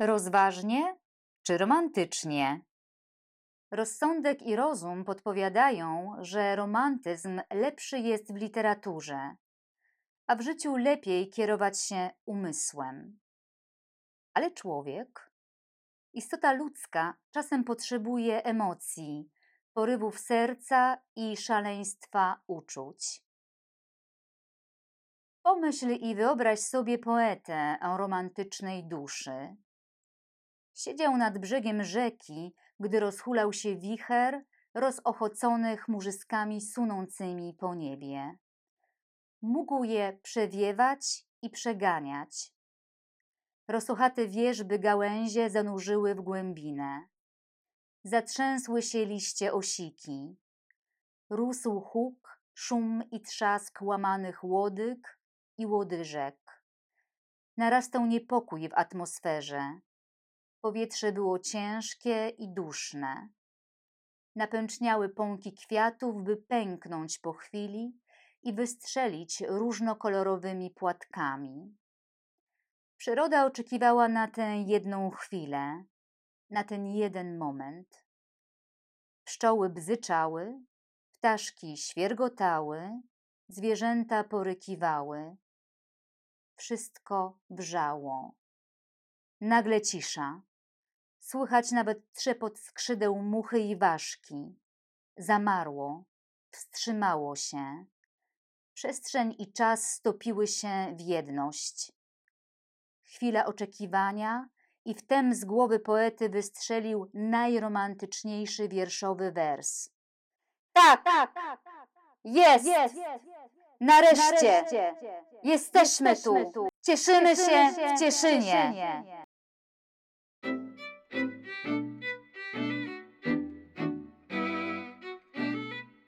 Rozważnie czy romantycznie? Rozsądek i rozum podpowiadają, że romantyzm lepszy jest w literaturze, a w życiu lepiej kierować się umysłem. Ale człowiek, istota ludzka, czasem potrzebuje emocji, porywów serca i szaleństwa uczuć. Pomyśl i wyobraź sobie poetę o romantycznej duszy. Siedział nad brzegiem rzeki, gdy rozhulał się wicher, rozochocony chmurzyskami sunącymi po niebie. Mógł je przewiewać i przeganiać. Rosochate wierzby gałęzie zanurzyły w głębinę. Zatrzęsły się liście osiki. Rósł huk, szum i trzask łamanych łodyg i łodyżek. Narastał niepokój w atmosferze. Powietrze było ciężkie i duszne. Napęczniały pąki kwiatów, by pęknąć po chwili i wystrzelić różnokolorowymi płatkami. Przyroda oczekiwała na tę jedną chwilę, na ten jeden moment. Pszczoły bzyczały, ptaszki świergotały, zwierzęta porykiwały. Wszystko wrzało. Nagle cisza. Słychać nawet trzepot skrzydeł muchy i ważki. Zamarło, wstrzymało się. Przestrzeń i czas stopiły się w jedność. Chwila oczekiwania i wtem z głowy poety wystrzelił najromantyczniejszy wierszowy wers. Tak, tak, jest, jest, nareszcie, jesteśmy tu, cieszymy się w Cieszynie.